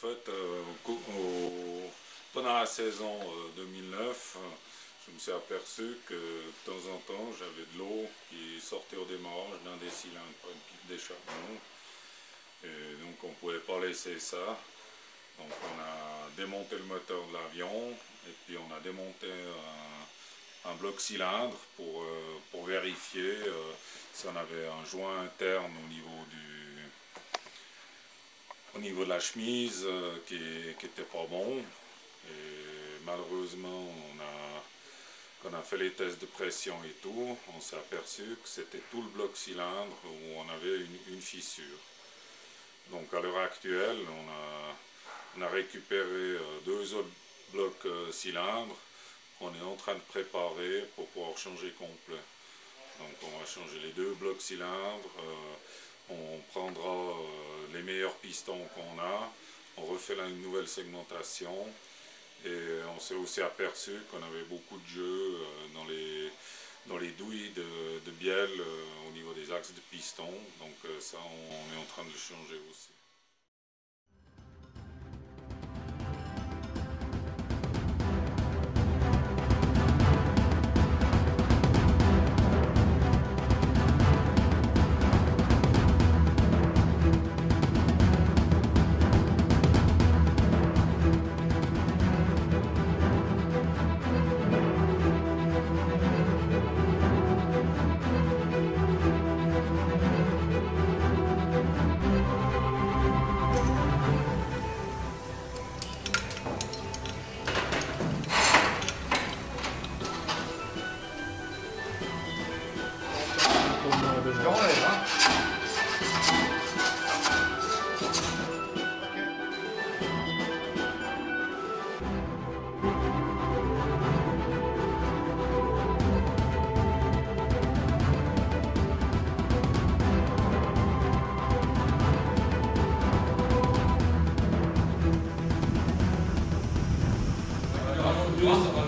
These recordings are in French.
fait, euh, pendant la saison 2009, je me suis aperçu que de temps en temps, j'avais de l'eau qui sortait au démarrage d'un des cylindres une pipe d'échappement. Et donc on ne pouvait pas laisser ça. Donc on a démonté le moteur de l'avion et puis on a démonté un, bloc cylindre pour, euh, vérifier euh, si on avait un joint interne au niveau du au niveau de la chemise euh, qui n'était pas bon. Malheureusement, on a quand on a fait les tests de pression et tout, on s'est aperçu que c'était tout le bloc cylindre où on avait une, fissure. Donc à l'heure actuelle, on a, récupéré euh, deux autres blocs euh, cylindres. On est en train de préparer pour pouvoir changer complet. Donc on va changer les deux blocs cylindres. Euh, on prendra les meilleurs pistons qu'on a. On refait là une nouvelle segmentation. Et on s'est aussi aperçu qu'on avait beaucoup de jeux euh, dans les, douilles de, de bielle euh, au niveau des axes de piston. Donc euh, ça, on est en train de le changer aussi. 영어에다. Awesome.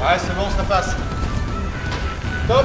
Ouais, c'est bon, ça passe. Top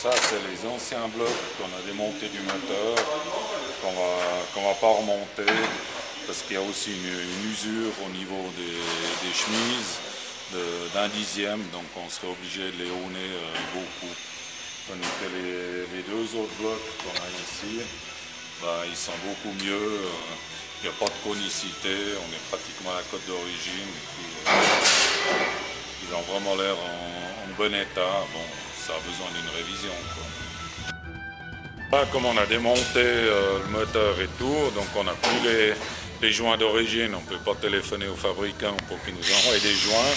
Ça, c'est les anciens blocs qu'on a démontés du moteur, qu'on va, va pas remonter. parce qu'il y a aussi une, usure au niveau des, chemises d'un dixième, donc on serait obligé de les honner beaucoup. Tandis que les, deux autres blocs qu'on a ici, bah, ils sont beaucoup mieux. Il n'y a pas de conicité, on est pratiquement à la côte d'origine. Ils ont vraiment l'air en, bon état. Besoin d'une révision. Là, comme on a démonté euh, le moteur et tout, donc on n'a plus les, joints d'origine, on ne peut pas téléphoner aux fabricants pour qu'ils nous envoient des joints.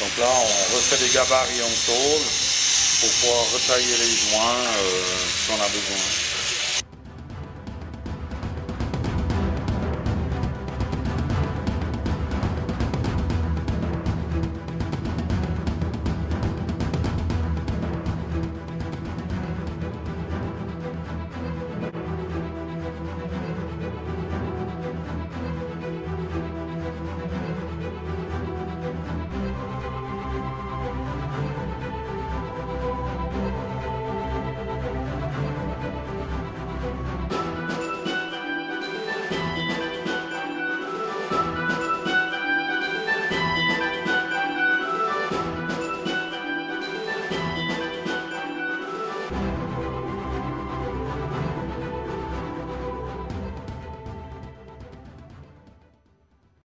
Donc là, on refait des gabarits en tôle pour pouvoir retailler les joints euh, si on a besoin.